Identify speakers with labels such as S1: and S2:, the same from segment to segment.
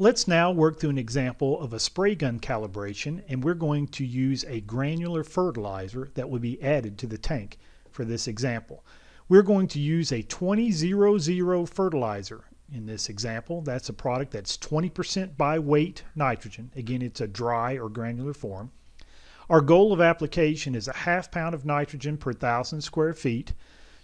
S1: Let's now work through an example of a spray gun calibration and we're going to use a granular fertilizer that will be added to the tank for this example. We're going to use a 2000 fertilizer in this example. That's a product that's 20% by weight nitrogen. Again, it's a dry or granular form. Our goal of application is a half pound of nitrogen per thousand square feet.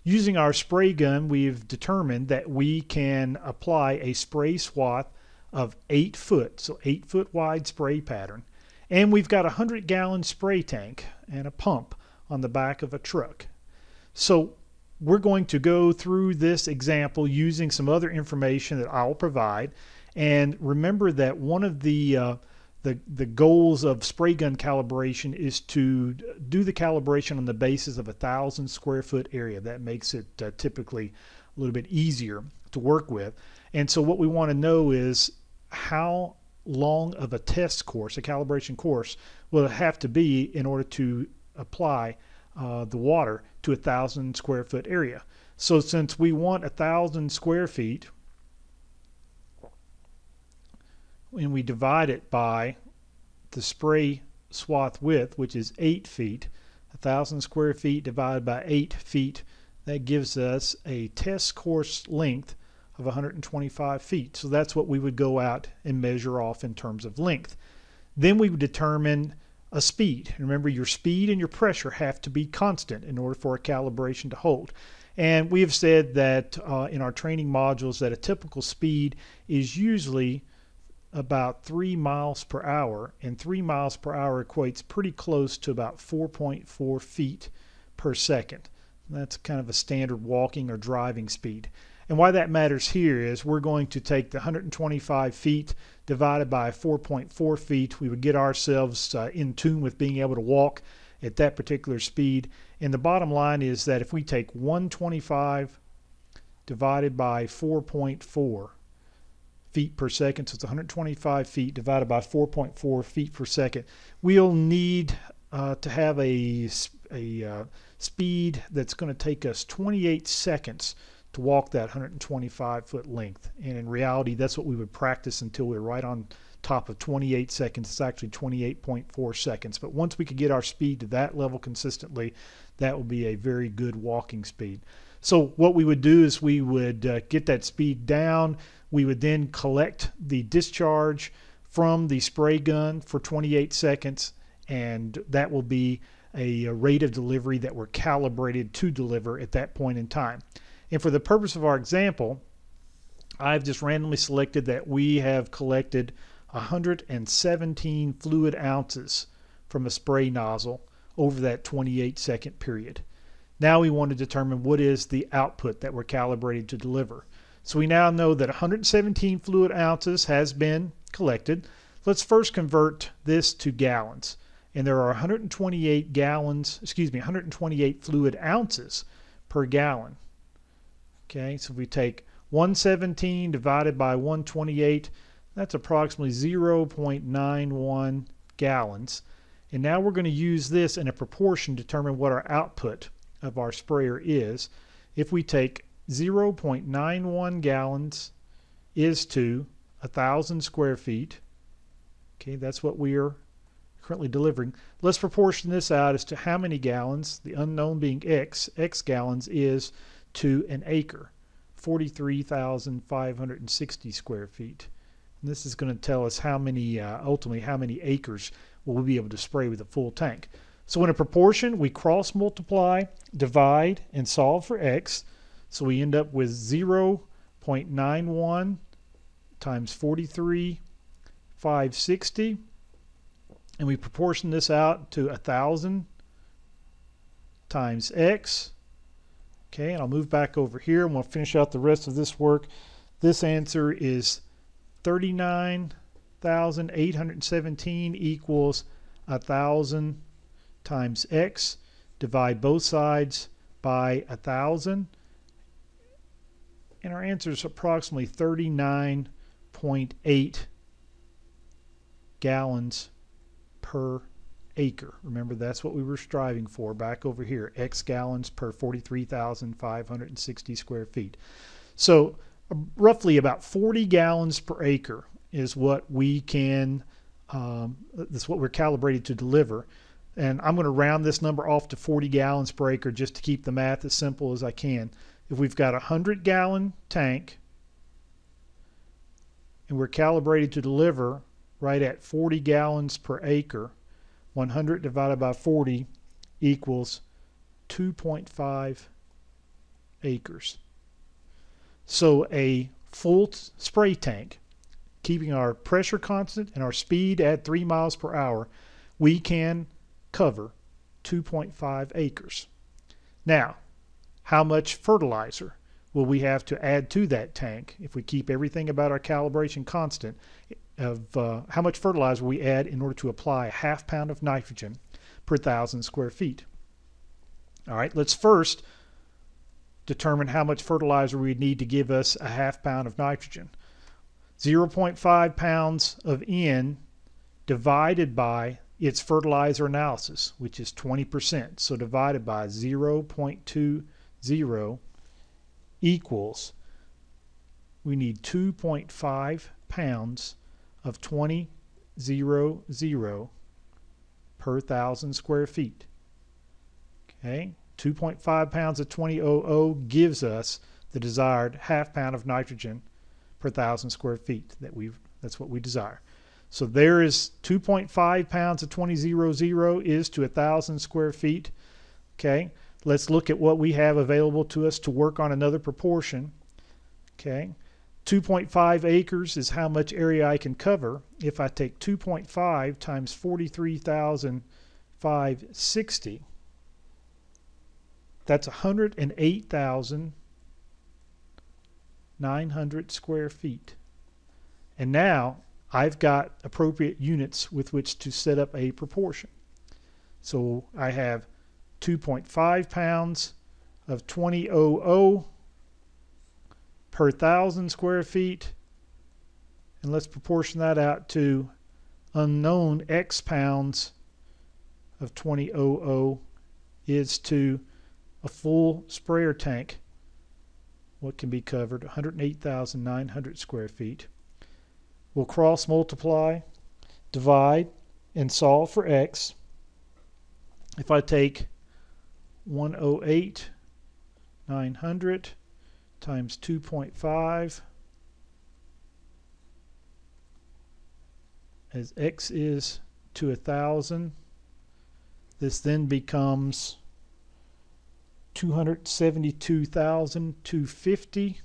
S1: Using our spray gun, we've determined that we can apply a spray swath of 8 foot, so 8 foot wide spray pattern. And we've got a 100 gallon spray tank and a pump on the back of a truck. So we're going to go through this example using some other information that I'll provide. And remember that one of the uh, the, the goals of spray gun calibration is to do the calibration on the basis of a thousand square foot area. That makes it uh, typically a little bit easier to work with. And so what we want to know is how long of a test course, a calibration course, will it have to be in order to apply uh, the water to a thousand square foot area. So since we want a thousand square feet, and we divide it by the spray swath width, which is 8 feet, a thousand square feet divided by 8 feet, that gives us a test course length of 125 feet. So that's what we would go out and measure off in terms of length. Then we would determine a speed. Remember, your speed and your pressure have to be constant in order for a calibration to hold. And we have said that uh, in our training modules that a typical speed is usually about 3 miles per hour, and 3 miles per hour equates pretty close to about 4.4 feet per second. That's kind of a standard walking or driving speed. And why that matters here is we're going to take the 125 feet divided by 4.4 feet. We would get ourselves uh, in tune with being able to walk at that particular speed. And the bottom line is that if we take 125 divided by 4.4 feet per second, so it's 125 feet divided by 4.4 feet per second, we'll need uh, to have a, a uh, speed that's going to take us 28 seconds to walk that 125 foot length. And in reality, that's what we would practice until we are right on top of 28 seconds. It's actually 28.4 seconds. But once we could get our speed to that level consistently, that would be a very good walking speed. So what we would do is we would uh, get that speed down. We would then collect the discharge from the spray gun for 28 seconds, and that will be a, a rate of delivery that we're calibrated to deliver at that point in time. And for the purpose of our example, I've just randomly selected that we have collected 117 fluid ounces from a spray nozzle over that 28 second period. Now we want to determine what is the output that we're calibrated to deliver. So we now know that 117 fluid ounces has been collected. Let's first convert this to gallons. And there are 128 gallons, excuse me, 128 fluid ounces per gallon. Okay, so if we take 117 divided by 128, that's approximately 0.91 gallons. And now we're going to use this in a proportion to determine what our output of our sprayer is. If we take 0.91 gallons is to 1,000 square feet, okay, that's what we are currently delivering. Let's proportion this out as to how many gallons, the unknown being x, x gallons is to an acre, 43,560 square feet. And this is going to tell us how many, uh, ultimately, how many acres will we be able to spray with a full tank. So in a proportion, we cross multiply, divide, and solve for x. So we end up with 0.91 times 43,560. And we proportion this out to 1,000 times x Okay, and I'll move back over here and we'll finish out the rest of this work. This answer is 39,817 equals 1,000 times x. Divide both sides by 1,000. And our answer is approximately 39.8 gallons per acre. Remember, that's what we were striving for back over here, X gallons per 43,560 square feet. So roughly about 40 gallons per acre is what we can, um, that's what we're calibrated to deliver. And I'm going to round this number off to 40 gallons per acre just to keep the math as simple as I can. If we've got a 100 gallon tank and we're calibrated to deliver right at 40 gallons per acre, 100 divided by 40 equals 2.5 acres. So a full spray tank, keeping our pressure constant and our speed at 3 miles per hour, we can cover 2.5 acres. Now, how much fertilizer will we have to add to that tank if we keep everything about our calibration constant of uh, how much fertilizer we add in order to apply a half pound of nitrogen per thousand square feet. All right, let's first determine how much fertilizer we need to give us a half pound of nitrogen. 0.5 pounds of N divided by its fertilizer analysis, which is 20%. So divided by 0.20 equals, we need 2.5 pounds of 20 per thousand square feet. Okay, 2.5 pounds of 2000 gives us the desired half pound of nitrogen per thousand square feet that we that's what we desire. So there is 2.5 pounds of 2000 is to a thousand square feet. Okay, let's look at what we have available to us to work on another proportion. Okay, 2.5 acres is how much area I can cover. If I take 2.5 times 43,560, that's 108,900 square feet. And now I've got appropriate units with which to set up a proportion. So I have 2.5 pounds of 2000 per thousand square feet. And let's proportion that out to unknown X pounds of 2000 is to a full sprayer tank, what can be covered, 108,900 square feet. We'll cross multiply, divide, and solve for x. If I take 108, 900 times 2.5 as x is to a thousand, this then becomes 272,250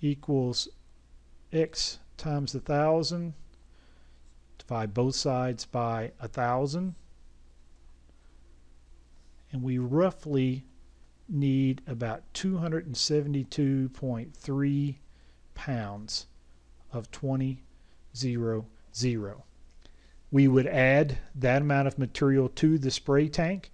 S1: equals x times a thousand. Divide both sides by a thousand. And we roughly need about 272.3 pounds of 20 0 0 we would add that amount of material to the spray tank.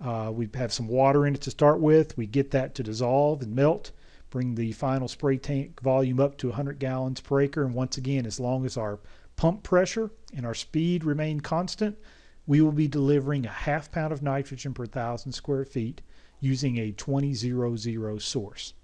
S1: Uh, we have some water in it to start with. We get that to dissolve and melt, bring the final spray tank volume up to 100 gallons per acre. And once again, as long as our pump pressure and our speed remain constant, we will be delivering a half pound of nitrogen per thousand square feet using a 2000 source.